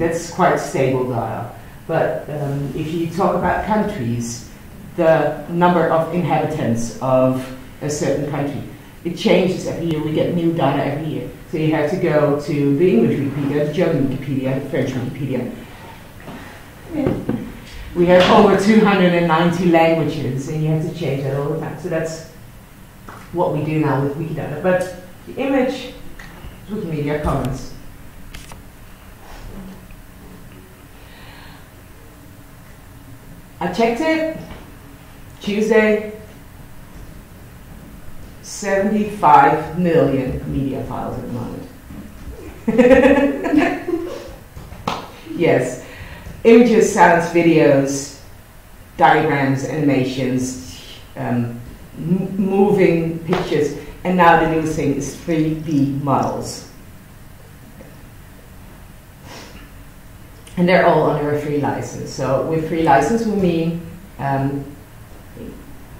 That's quite stable data. But um, if you talk about countries, the number of inhabitants of a certain country, it changes every year. We get new data every year. So you have to go to the English Wikipedia, the German Wikipedia, the French Wikipedia. We have over 290 languages, and you have to change that all the time. So that's what we do now with Wikidata. But the image, is Wikimedia Commons. I checked it Tuesday, 75 million media files at the moment. yes. Images, sounds, videos, diagrams, animations, um, moving pictures, and now the new thing is 3D models. And they're all under a free license. So with free license, we mean um,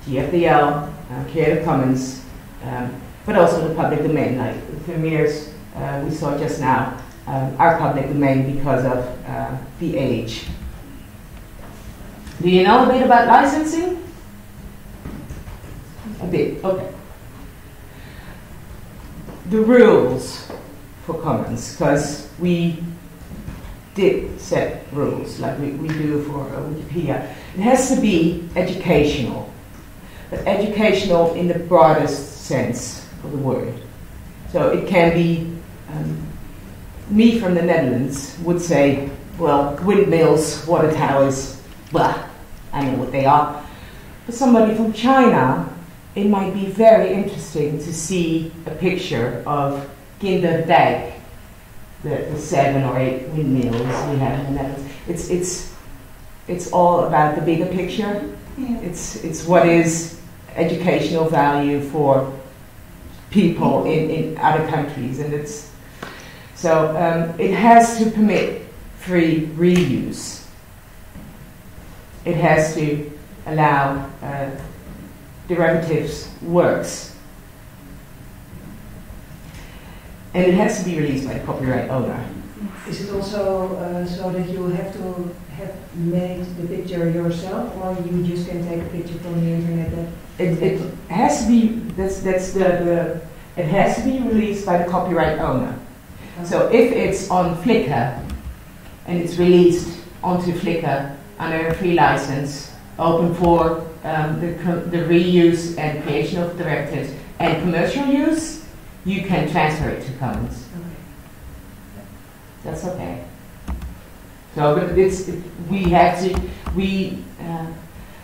GFDL, uh, Creative Commons, um, but also the public domain, like the Vermeers uh, we saw just now, um, are public domain because of uh, the age. Do you know a bit about licensing? A bit, okay. The rules for Commons, because we did set rules like we, we do for uh, Wikipedia. It has to be educational, but educational in the broadest sense of the word. So it can be, um, me from the Netherlands would say, well, windmills, water towers, blah, I know what they are. For somebody from China, it might be very interesting to see a picture of Kinderdijk, the, the seven or eight windmills we have in the Netherlands. It's, it's, it's all about the bigger picture. Yeah. It's, it's what is educational value for people in, in other countries. And it's, so um, it has to permit free reuse. It has to allow uh, derivatives works and it has to be released by the copyright owner. Is it also uh, so that you have to have made the picture yourself, or you just can take a picture from the internet? That it, it has to be. That's that's the, the it has to be released by the copyright owner. Okay. So if it's on Flickr and it's released onto Flickr under a free license, open for um, the, the reuse and creation of directives and commercial use, you can transfer it to Commons. Okay. That's okay. So, but it's, it, we have to, we, uh,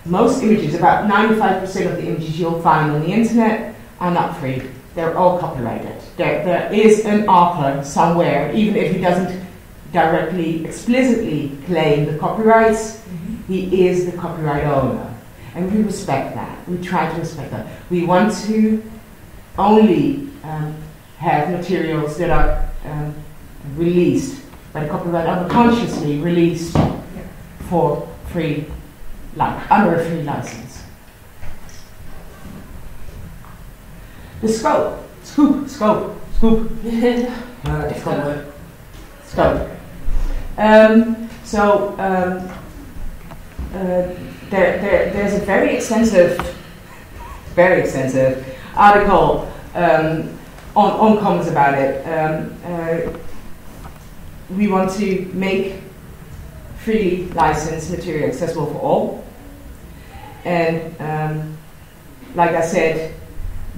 most images, about 95% of the images you'll find on the internet are not free. They're all copyrighted. There, there is an author somewhere, even if he doesn't directly, explicitly claim the copyrights, mm-hmm. he is the copyright owner. And we respect that. We try to respect that. We want to only um, have materials that are um, released by the copyright unconsciously released for free, like under a free license. The scope, scoop, scope, scoop. uh, scope. Um, so um, uh, there, there, there's a very extensive, very extensive article um, on, on Commons about it. Um, uh, we want to make freely licensed material accessible for all. And um, like I said,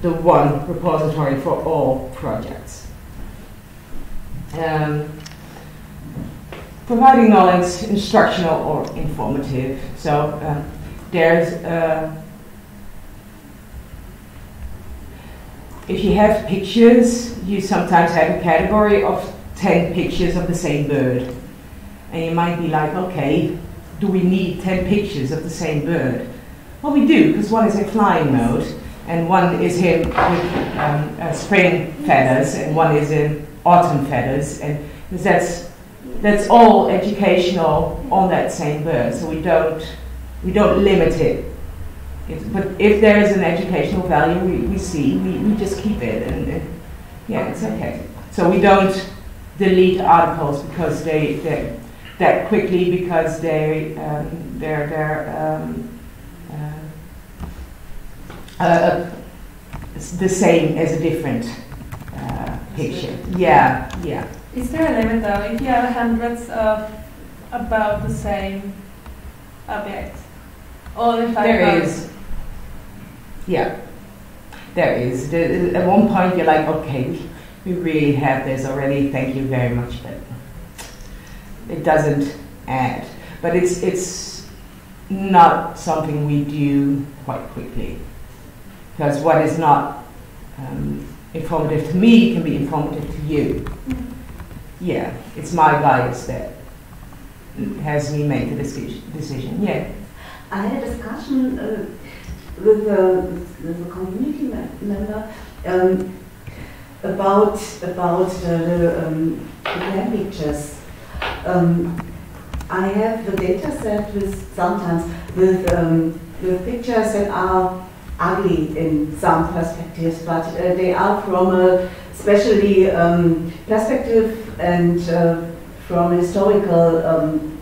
the one repository for all projects. Um, providing knowledge, instructional or informative. So um, there's uh, if you have pictures, you sometimes have a category of 10 pictures of the same bird. And you might be like, okay, do we need 10 pictures of the same bird? Well, we do, because one is in flying mode, and one is him with um, uh, spring feathers, and one is in autumn feathers, and that's, that's all educational on that same bird. So we don't, we don't limit it but if there is an educational value we, we see, we, we just keep it, and, yeah, it's okay. So we don't delete articles because they, they that quickly because they um, they're they're um, uh, uh, the same as a different uh, picture. Yeah, yeah. Is there a limit though? If you have hundreds of about the same object, only five There is. Yeah, there is. At one point, you're like, okay, we really have this already. Thank you very much, but it doesn't add. But it's it's not something we do quite quickly because what is not um, informative to me can be informative to you. Yeah, it's my bias that has me make the decision. decision. Yeah. I had a discussion uh, with, a, with community member um, about about the, the, um, pictures. Um, I have the data set with sometimes with um, pictures that are ugly in some perspectives, but uh, they are from a especially um, perspective and uh, from historical um,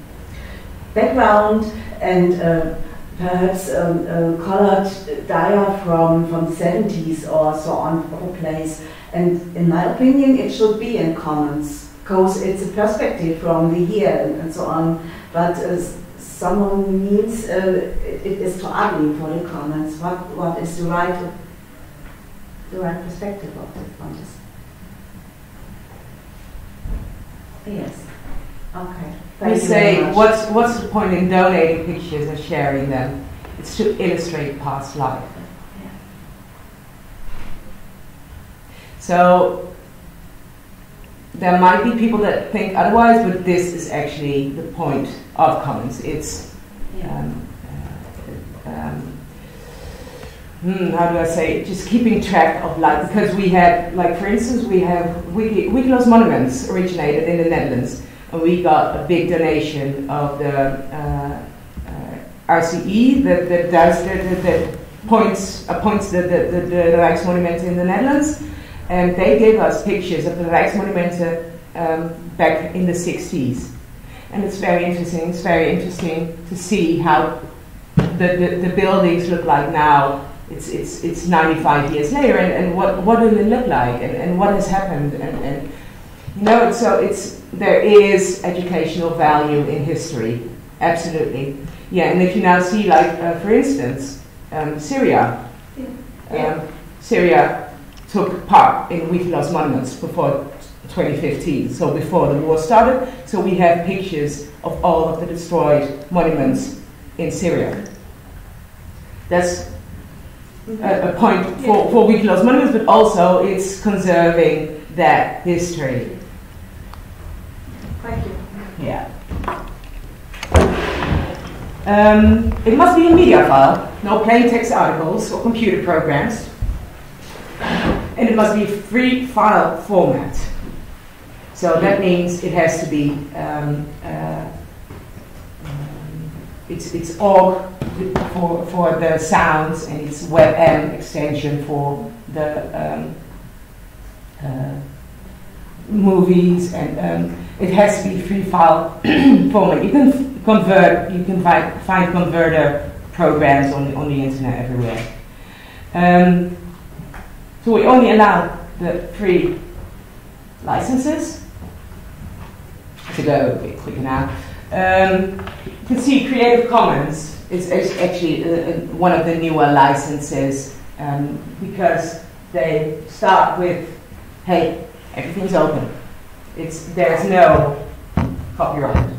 background and uh, perhaps um, a colored dia from, from the 70s or so on a place. And in my opinion, it should be in commons because it's a perspective from the year and, and so on. But uh, someone means uh, it, is too ugly for the commons. What, what is the right, the right perspective of? On this? Yes. Okay. Thank we you say, what's, what's the point in donating pictures and sharing them? It's to illustrate past life. Yeah. So there might be people that think otherwise, but this is actually the point of Commons. It's Yeah. um, uh, um, hmm, how do I say? it? Just keeping track of like because we have like for instance we have Wiki, Wikiloos Monuments originated in the Netherlands, and we got a big donation of the uh, uh, RCE that, that does that, that, points appoints the the, the, the Rijksmonumenten in the Netherlands, and they gave us pictures of the Rijksmonumenten um, back in the 60s and it's very interesting. It's very interesting to see how the, the, the buildings look like now. It's, it's, it's 95 years later, and, and what, what do they look like, and, and what has happened, and, and know, so it's there is educational value in history, absolutely. Yeah, and if you now see, like uh, for instance, um, Syria, um, Syria took part in Wiki Loves monuments before 2015, so before the war started. So we have pictures of all of the destroyed monuments in Syria. That's a, a point for, for Wiki Loves monuments, but also it's conserving that history. Yeah. Um, it must be a media file, no plain text articles or computer programs. And it must be free file format. So that means it has to be um, uh, um, it's it's Ogg for for the sounds and it's WebM extension for the um, uh, movies and um, it has to be free file format. You can convert, you can find, find converter programs on, the, on the internet everywhere. Um, so we only allow the free licenses to go a bit quicker now. Um, you can see Creative Commons is, is actually uh, uh, one of the newer licenses um, because they start with, hey, everything's open. It's, there's no copyright.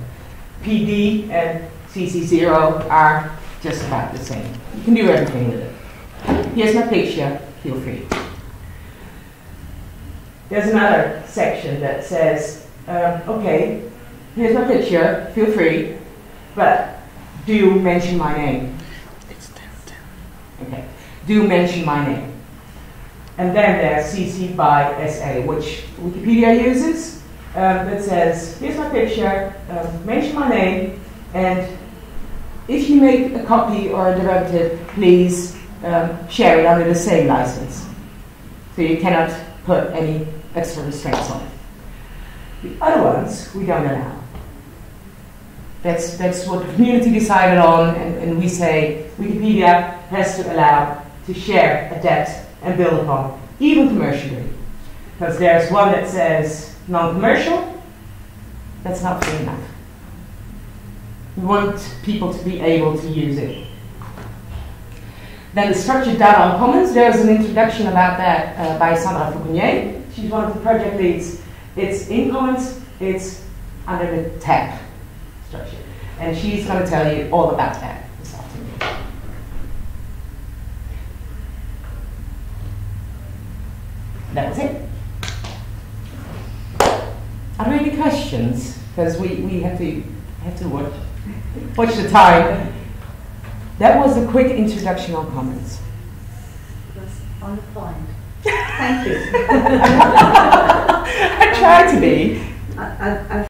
PD and CC0 are just about the same. You can do everything with it. Here's my picture, feel free. There's another section that says, um, okay, here's my picture, feel free, but do you mention my name. Okay, do mention my name. And then there's CC by SA, which Wikipedia uses, um, that says, here's my picture, um, mention my name, and if you make a copy or a derivative, please um, share it under the same license. So you cannot put any extra restraints on it. The other ones we don't allow. That's, that's what the community decided on, and, and we say Wikipedia has to allow to share, adapt, and build upon, even commercially. Because there's one that says non commercial, that's not good enough. We want people to be able to use it. Then the structured data on commons, there's an introduction about that uh, by Sandra Fauconnier. She's one of the project leads. It's in commons, it's under the tab structure. And she's going to tell you all about that this afternoon. That was it. Are there any questions? Because we, we have to have to watch watch the time. That was a quick introduction on commons. It was on the point. Thank you. I try to be. I, I, I